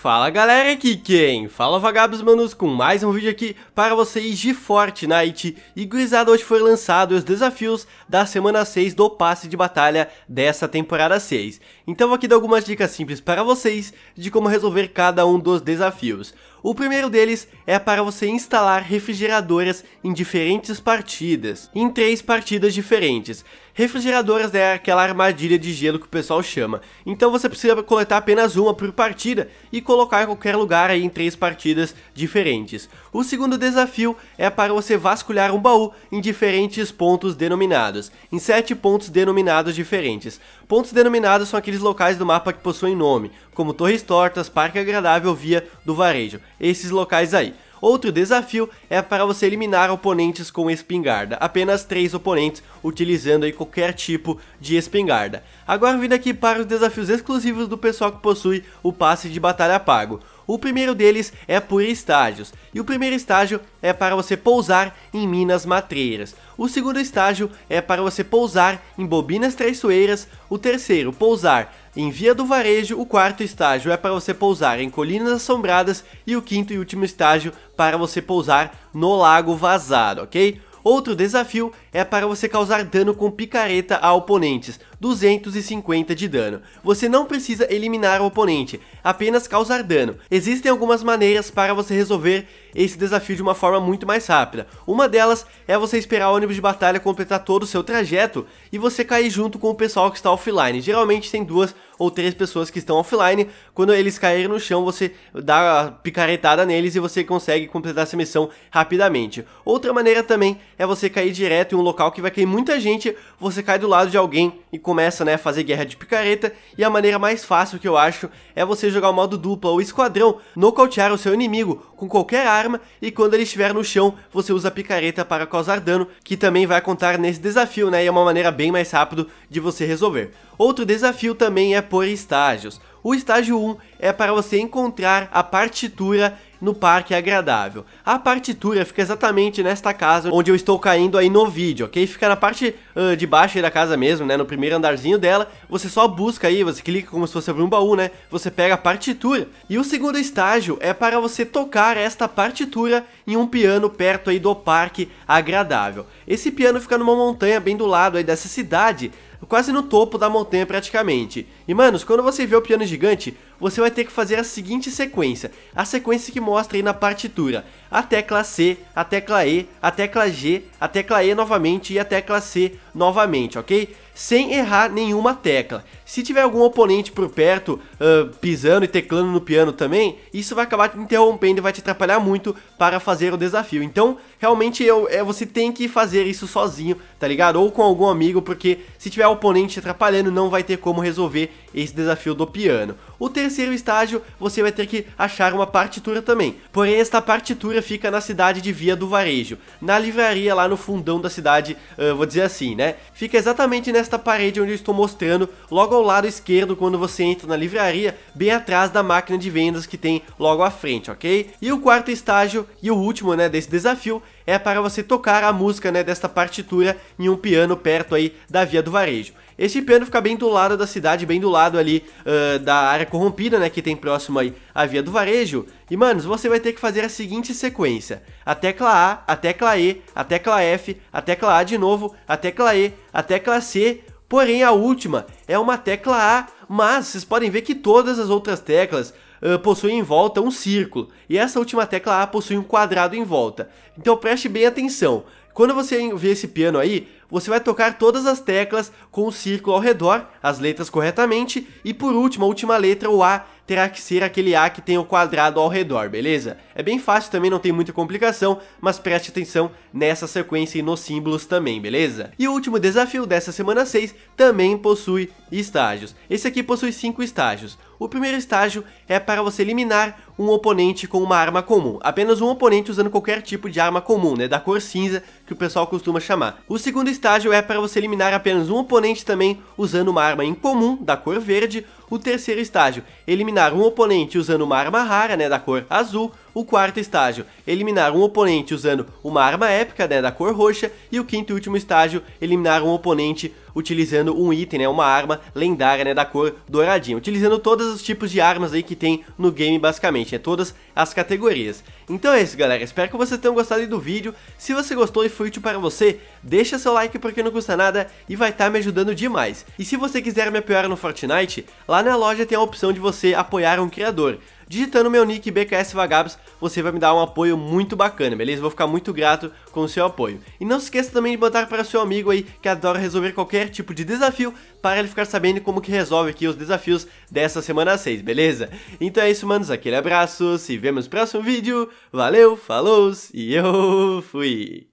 Fala galera, aqui quem? Fala Vagabos Manos com mais um vídeo aqui para vocês de Fortnite. E gurizada, hoje foi lançado os desafios da semana 6 do passe de batalha dessa temporada 6 Então vou aqui dar algumas dicas simples para vocês de como resolver cada um dos desafios o primeiro deles é para você instalar refrigeradoras em diferentes partidas, em três partidas diferentes. Refrigeradoras é aquela armadilha de gelo que o pessoal chama, então você precisa coletar apenas uma por partida e colocar em qualquer lugar aí em três partidas diferentes. O segundo desafio é para você vasculhar um baú em diferentes pontos denominados, em sete pontos denominados diferentes. Pontos denominados são aqueles locais do mapa que possuem nome, como Torres Tortas, Parque Agradável, Via do Varejo, esses locais aí. Outro desafio é para você eliminar oponentes com espingarda, apenas 3 oponentes utilizando aí qualquer tipo de espingarda. Agora vindo aqui para os desafios exclusivos do pessoal que possui o passe de batalha pago. O primeiro deles é por estágios, e o primeiro estágio é para você pousar em minas matreiras. O segundo estágio é para você pousar em bobinas traiçoeiras. O terceiro, pousar em Via do Varejo. O quarto estágio é para você pousar em Colinas Assombradas. E o quinto e último estágio para você pousar no Lago Vazado, ok? Outro desafio é para você causar dano com picareta a oponentes, 250 de dano. Você não precisa eliminar o oponente, apenas causar dano. Existem algumas maneiras para você resolver esse desafio de uma forma muito mais rápida. Uma delas é você esperar o ônibus de batalha completar todo o seu trajeto e você cair junto com o pessoal que está offline. Geralmente tem duas ou três pessoas que estão offline. Quando eles caírem no chão, você dá a picaretada neles e você consegue completar essa missão rapidamente. Outra maneira também é você cair direto um local que vai cair muita gente, você cai do lado de alguém e começa né, a fazer guerra de picareta. E a maneira mais fácil que eu acho é você jogar o modo dupla ou esquadrão, nocautear o seu inimigo com qualquer arma e quando ele estiver no chão, você usa a picareta para causar dano, que também vai contar nesse desafio, né? E é uma maneira bem mais rápida de você resolver. Outro desafio também é por estágios. O estágio 1 é para você encontrar a partitura no parque agradável. A partitura fica exatamente nesta casa onde eu estou caindo aí no vídeo, ok? Fica na parte uh, de baixo da casa mesmo, né? No primeiro andarzinho dela. Você só busca aí, você clica como se fosse abrir um baú, né? Você pega a partitura. E o segundo estágio é para você tocar esta partitura em um piano perto aí do parque agradável. Esse piano fica numa montanha bem do lado aí dessa cidade, quase no topo da montanha praticamente. E manos, quando você vê o piano gigante, você vai ter que fazer a seguinte sequência, a sequência que mostra aí na partitura, a tecla C, a tecla E, a tecla G, a tecla E novamente e a tecla C novamente, ok? Sem errar nenhuma tecla. Se tiver algum oponente por perto, uh, pisando e teclando no piano também, isso vai acabar te interrompendo e vai te atrapalhar muito para fazer o desafio. Então, realmente, eu, é, você tem que fazer isso sozinho, tá ligado? Ou com algum amigo, porque se tiver oponente te atrapalhando, não vai ter como resolver esse desafio do piano. O terceiro estágio, você vai ter que achar uma partitura também. Porém, esta partitura fica na cidade de Via do Varejo, na livraria lá no fundão da cidade, uh, vou dizer assim, né? Fica exatamente nesta parede onde eu estou mostrando, logo ao lado esquerdo quando você entra na livraria, bem atrás da máquina de vendas que tem logo à frente, ok? E o quarto estágio, e o último, né, desse desafio, é para você tocar a música, né, desta partitura em um piano perto aí da Via do Varejo. Esse piano fica bem do lado da cidade, bem do lado ali uh, da área corrompida, né, que tem próximo aí a Via do Varejo. E, manos, você vai ter que fazer a seguinte sequência. A tecla A, a tecla E, a tecla F, a tecla A de novo, a tecla E, a tecla C, porém a última é uma tecla A, mas vocês podem ver que todas as outras teclas uh, possuem em volta um círculo, e essa última tecla A possui um quadrado em volta. Então preste bem atenção. Quando você vê esse piano aí, você vai tocar todas as teclas com o círculo ao redor, as letras corretamente, e por último, a última letra, o A, terá que ser aquele A que tem o quadrado ao redor, beleza? É bem fácil também, não tem muita complicação, mas preste atenção nessa sequência e nos símbolos também, beleza? E o último desafio dessa semana 6 também possui estágios. Esse aqui possui 5 estágios. O primeiro estágio é para você eliminar um oponente com uma arma comum. Apenas um oponente usando qualquer tipo de arma comum, né? Da cor cinza, que o pessoal costuma chamar. O segundo estágio é para você eliminar apenas um oponente também usando uma arma incomum, da cor verde. O terceiro estágio, eliminar um oponente usando uma arma rara, né? Da cor azul. O quarto estágio, eliminar um oponente usando uma arma épica né, da cor roxa. E o quinto e último estágio, eliminar um oponente utilizando um item, né, uma arma lendária né, da cor douradinha, utilizando todos os tipos de armas aí que tem no game basicamente, né, todas as categorias. Então é isso galera, espero que vocês tenham gostado do vídeo, se você gostou e foi útil para você, deixa seu like porque não custa nada e vai estar tá me ajudando demais. E se você quiser me apoiar no Fortnite, lá na loja tem a opção de você apoiar um criador digitando meu nick BKS Vagabos, você vai me dar um apoio muito bacana, beleza? Vou ficar muito grato com o seu apoio. E não se esqueça também de botar para seu amigo aí que adora resolver qualquer tipo de desafio, para ele ficar sabendo como que resolve aqui os desafios dessa semana 6, beleza? Então é isso, manos, aquele abraço, se vemos no próximo vídeo, valeu, falou e eu fui!